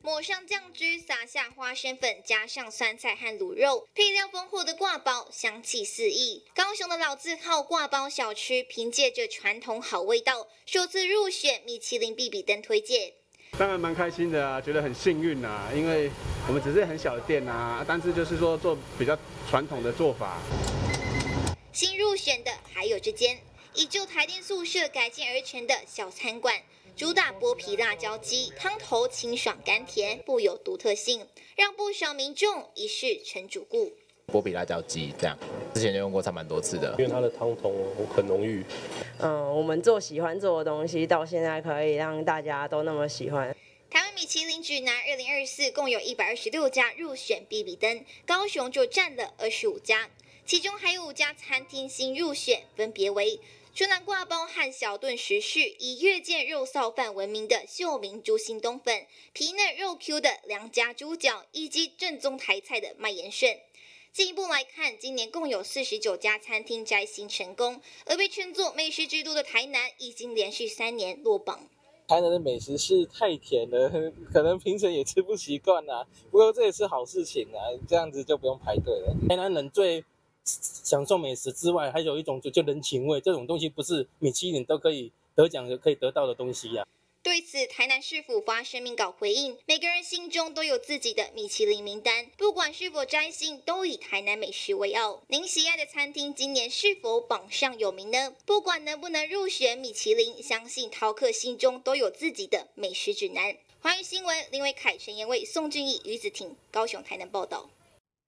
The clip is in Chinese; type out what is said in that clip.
抹上酱汁，撒下花生粉，加上酸菜和卤肉，配料丰富的挂包，香气四溢。高雄的老字号挂包小吃，凭借着传统好味道，首次入选米其林必比登推荐。当然蛮开心的啊，觉得很幸运啊，因为我们只是很小的店啊，但是就是说做比较传统的做法。新入选的还有这间以旧台电宿舍改建而成的小餐馆。主打剥皮辣椒鸡，汤头清爽甘甜，富有独特性，让不少民众一试成主顾。剥皮辣椒鸡这样，之前就用过，差蛮多次的。因为它的汤头很浓郁。嗯，我们做喜欢做的东西，到现在可以让大家都那么喜欢。台湾米其林指南二零二四共有一百二十六家入选必比登，高雄就占了二十五家，其中还有五家餐厅新入选，分别为。春兰挂包和小顿时事，以月见肉臊饭闻名的秀明猪心冬粉，皮嫩肉 Q 的良家猪脚，以及正宗台菜的麦延顺。进一步来看，今年共有四十九家餐厅摘星成功，而被称作美食之都的台南，已经连续三年落榜。台南的美食是太甜了，可能评审也吃不习惯呐。不过这也是好事情啊，这样子就不用排队了。台南人最。享受美食之外，还有一种就叫人情味，这种东西不是米其林都可以得奖的可以得到的东西呀。对此，台南市府发声明稿回应：每个人心中都有自己的米其林名单，不管是否摘星，都以台南美食为傲。您喜爱的餐厅今年是否榜上有名呢？不管能不能入选米其林，相信饕客心中都有自己的美食指南。华语新闻林伟凯、陈延卫、宋俊义、于子婷，高雄、台南报道。